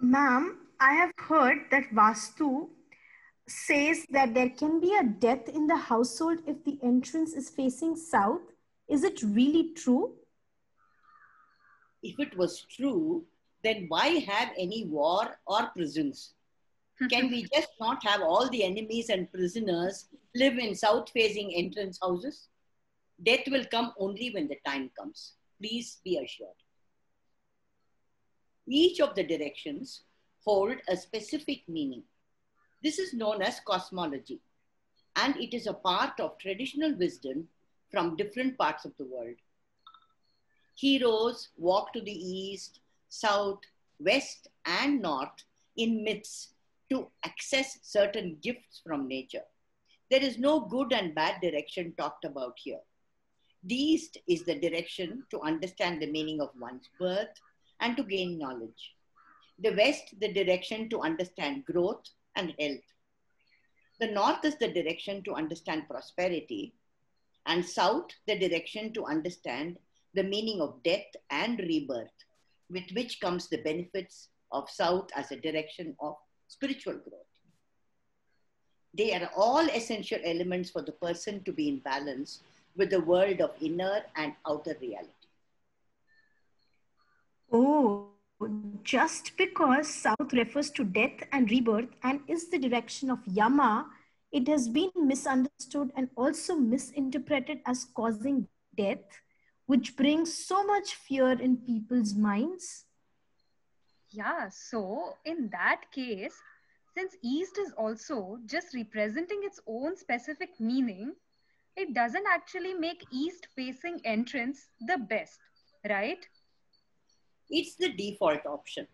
Ma'am, I have heard that Vastu says that there can be a death in the household if the entrance is facing south. Is it really true? If it was true, then why have any war or prisons? Can we just not have all the enemies and prisoners live in south facing entrance houses? Death will come only when the time comes. Please be assured. Each of the directions hold a specific meaning. This is known as cosmology, and it is a part of traditional wisdom from different parts of the world. Heroes walk to the east, south, west, and north in myths to access certain gifts from nature. There is no good and bad direction talked about here. The east is the direction to understand the meaning of one's birth and to gain knowledge. The west, the direction to understand growth and health. The north is the direction to understand prosperity, and south, the direction to understand the meaning of death and rebirth, with which comes the benefits of south as a direction of spiritual growth. They are all essential elements for the person to be in balance with the world of inner and outer reality. Oh, just because south refers to death and rebirth and is the direction of Yama, it has been misunderstood and also misinterpreted as causing death, which brings so much fear in people's minds. Yeah, so in that case, since East is also just representing its own specific meaning, it doesn't actually make East facing entrance the best, right? It's the default option.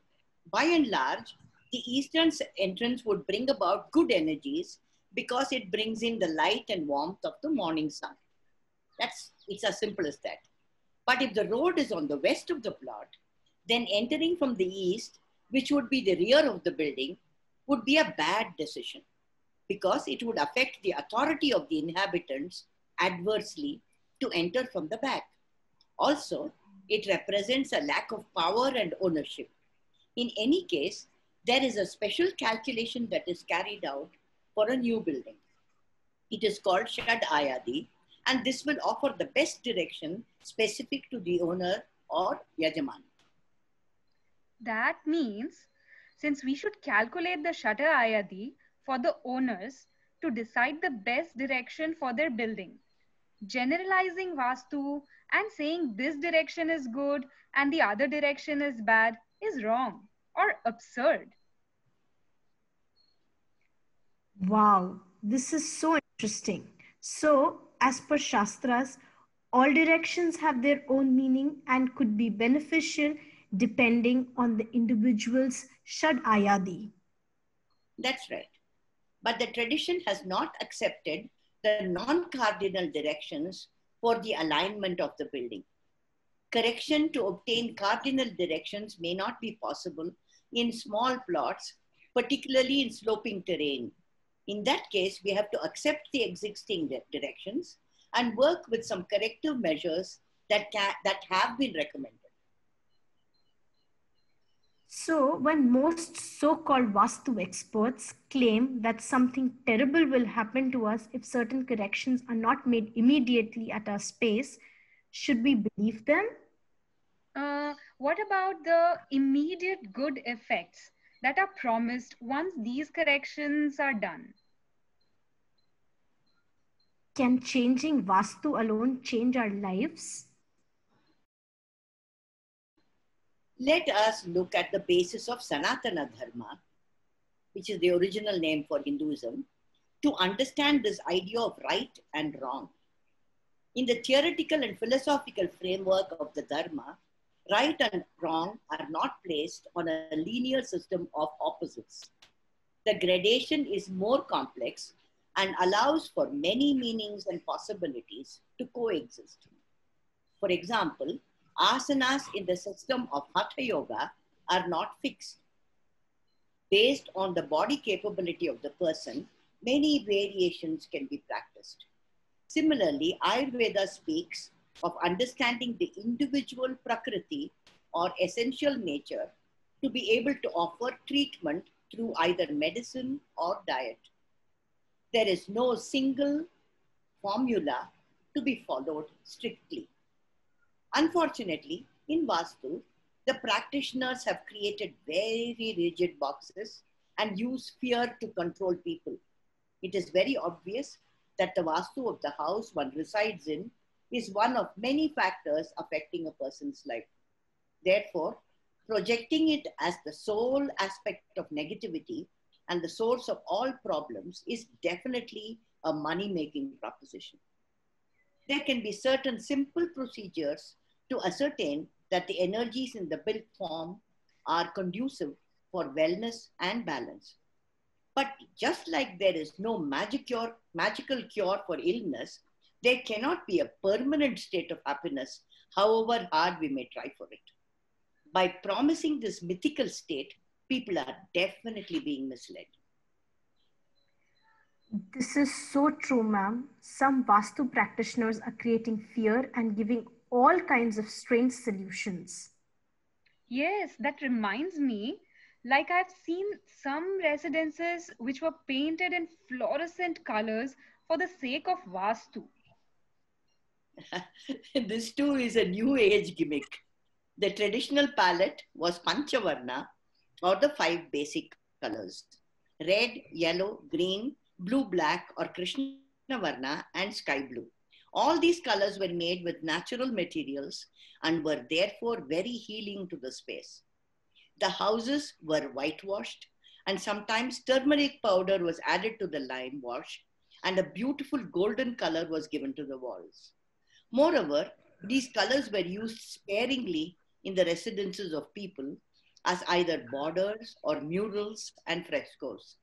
By and large, the eastern entrance would bring about good energies because it brings in the light and warmth of the morning sun. That's it's as simple as that. But if the road is on the west of the plot, then entering from the east, which would be the rear of the building, would be a bad decision because it would affect the authority of the inhabitants adversely to enter from the back. Also, it represents a lack of power and ownership. In any case, there is a special calculation that is carried out for a new building. It is called Shad Ayadi, and this will offer the best direction specific to the owner or Yajaman. That means since we should calculate the Shada Ayadi for the owners to decide the best direction for their building. Generalizing Vastu and saying this direction is good and the other direction is bad is wrong or absurd. Wow, this is so interesting. So, as per Shastras, all directions have their own meaning and could be beneficial depending on the individual's Shad Ayadi. That's right. But the tradition has not accepted the non cardinal directions for the alignment of the building. Correction to obtain cardinal directions may not be possible in small plots, particularly in sloping terrain. In that case, we have to accept the existing directions and work with some corrective measures that, can, that have been recommended. So, when most so called Vastu experts claim that something terrible will happen to us if certain corrections are not made immediately at our space, should we believe them? Uh, what about the immediate good effects that are promised once these corrections are done? Can changing Vastu alone change our lives? Let us look at the basis of Sanatana Dharma, which is the original name for Hinduism, to understand this idea of right and wrong. In the theoretical and philosophical framework of the Dharma, right and wrong are not placed on a linear system of opposites. The gradation is more complex and allows for many meanings and possibilities to coexist. For example, asanas in the system of Hatha Yoga are not fixed. Based on the body capability of the person, many variations can be practiced. Similarly, Ayurveda speaks of understanding the individual prakriti or essential nature to be able to offer treatment through either medicine or diet. There is no single formula to be followed strictly. Unfortunately, in Vastu, the practitioners have created very rigid boxes and use fear to control people. It is very obvious that the Vastu of the house one resides in is one of many factors affecting a person's life. Therefore, projecting it as the sole aspect of negativity and the source of all problems is definitely a money making proposition. There can be certain simple procedures to ascertain that the energies in the built form are conducive for wellness and balance. But just like there is no magic cure, magical cure for illness, there cannot be a permanent state of happiness, however hard we may try for it. By promising this mythical state, people are definitely being misled. This is so true, ma'am. Some Vastu practitioners are creating fear and giving all kinds of strange solutions. Yes, that reminds me. Like I've seen some residences which were painted in fluorescent colors for the sake of Vastu. this too is a new age gimmick. The traditional palette was Panchavarna or the five basic colors red, yellow, green, blue, black, or Krishna Varna, and sky blue. All these colors were made with natural materials and were therefore very healing to the space. The houses were whitewashed, and sometimes turmeric powder was added to the lime wash, and a beautiful golden color was given to the walls. Moreover, these colors were used sparingly in the residences of people as either borders or murals and frescoes.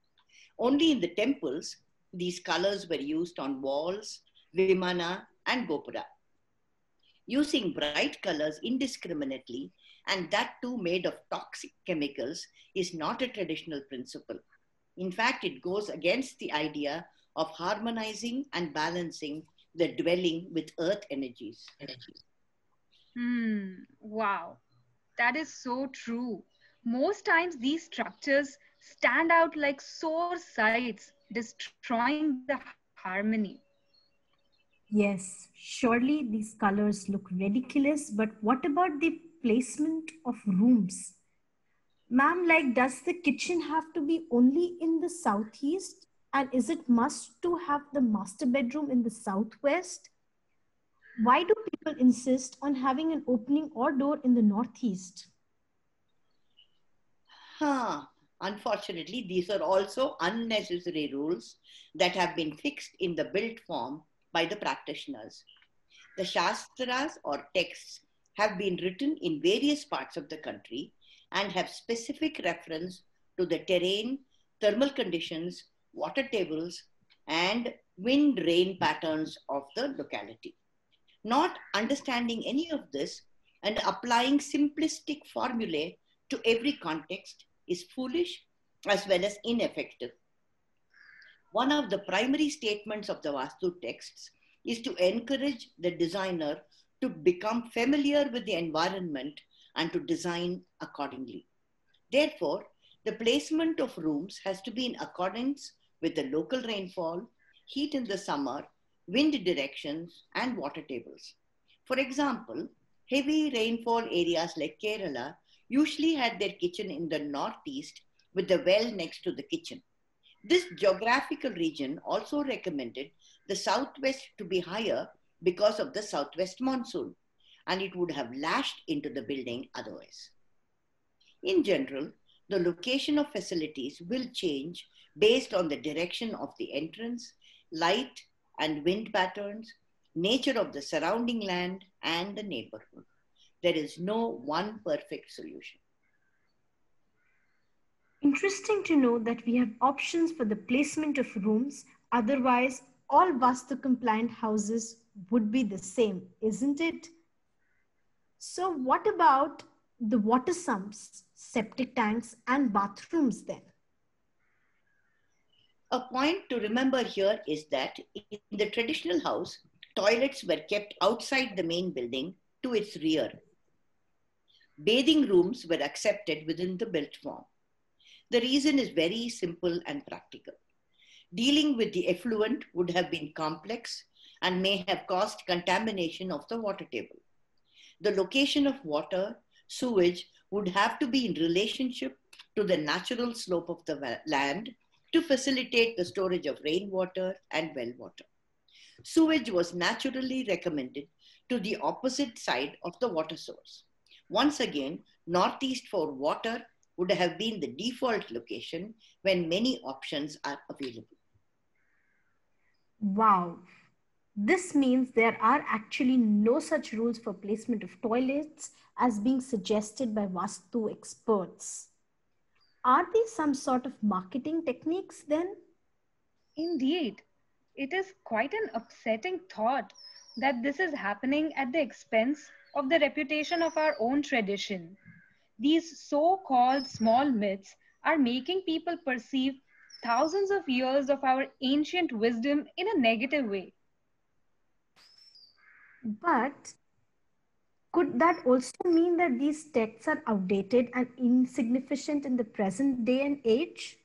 Only in the temples, these colors were used on walls, vimana, and gopura. Using bright colors indiscriminately, and that too made of toxic chemicals, is not a traditional principle. In fact, it goes against the idea of harmonizing and balancing the dwelling with earth energies. Hmm, wow. That is so true. Most times these structures stand out like sore sights, destroying the harmony. Yes, surely these colors look ridiculous, but what about the placement of rooms? Ma'am, like, does the kitchen have to be only in the southeast? And is it must to have the master bedroom in the southwest? Why do people insist on having an opening or door in the northeast? Huh. Unfortunately, these are also unnecessary rules that have been fixed in the built form by the practitioners. The Shastras or texts have been written in various parts of the country and have specific reference to the terrain, thermal conditions, water tables, and wind rain patterns of the locality. Not understanding any of this and applying simplistic formulae to every context is foolish as well as ineffective. One of the primary statements of the Vastu texts is to encourage the designer to become familiar with the environment and to design accordingly. Therefore, the placement of rooms has to be in accordance with the local rainfall, heat in the summer, wind directions, and water tables. For example, heavy rainfall areas like Kerala usually had their kitchen in the northeast with the well next to the kitchen. This geographical region also recommended the southwest to be higher because of the southwest monsoon, and it would have lashed into the building otherwise. In general, the location of facilities will change based on the direction of the entrance, light and wind patterns, nature of the surrounding land, and the neighborhood. There is no one perfect solution. Interesting to know that we have options for the placement of rooms. Otherwise, all Vastu compliant houses would be the same, isn't it? So, what about the water sumps, septic tanks, and bathrooms then? A point to remember here is that in the traditional house, toilets were kept outside the main building to its rear bathing rooms were accepted within the built form. The reason is very simple and practical. Dealing with the effluent would have been complex and may have caused contamination of the water table. The location of water, sewage would have to be in relationship to the natural slope of the land to facilitate the storage of rainwater and well water. Sewage was naturally recommended to the opposite side of the water source. Once again, northeast for water would have been the default location when many options are available. Wow. This means there are actually no such rules for placement of toilets as being suggested by Vastu experts. Are these some sort of marketing techniques then? Indeed. It is quite an upsetting thought that this is happening at the expense of the reputation of our own tradition. These so called small myths are making people perceive thousands of years of our ancient wisdom in a negative way. But could that also mean that these texts are outdated and insignificant in the present day and age?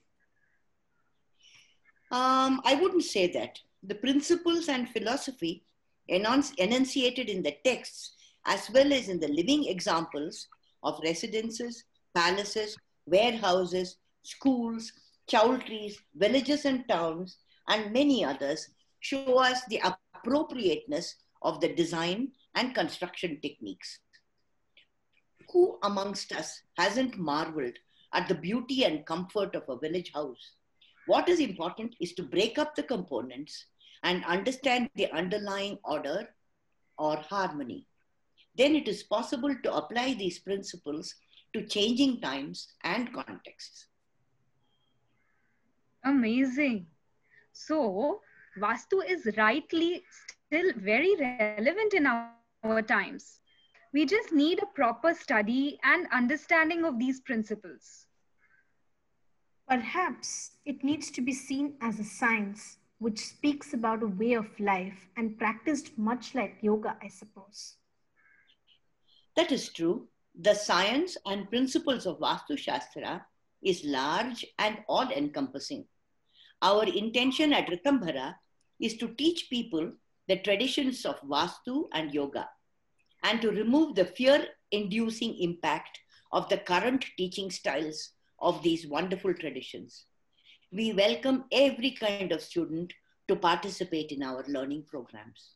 Um, I wouldn't say that. The principles and philosophy enunciated in the texts, as well as in the living examples of residences, palaces, warehouses, schools, choultries, villages and towns, and many others, show us the appropriateness of the design and construction techniques. Who amongst us hasn't marveled at the beauty and comfort of a village house? What is important is to break up the components and understand the underlying order or harmony. Then it is possible to apply these principles to changing times and contexts. Amazing. So, Vastu is rightly still very relevant in our, our times. We just need a proper study and understanding of these principles. Perhaps it needs to be seen as a science which speaks about a way of life and practiced much like yoga, I suppose. That is true. The science and principles of Vastu Shastra is large and all encompassing. Our intention at Ritambhara is to teach people the traditions of Vastu and yoga and to remove the fear inducing impact of the current teaching styles of these wonderful traditions. We welcome every kind of student to participate in our learning programs.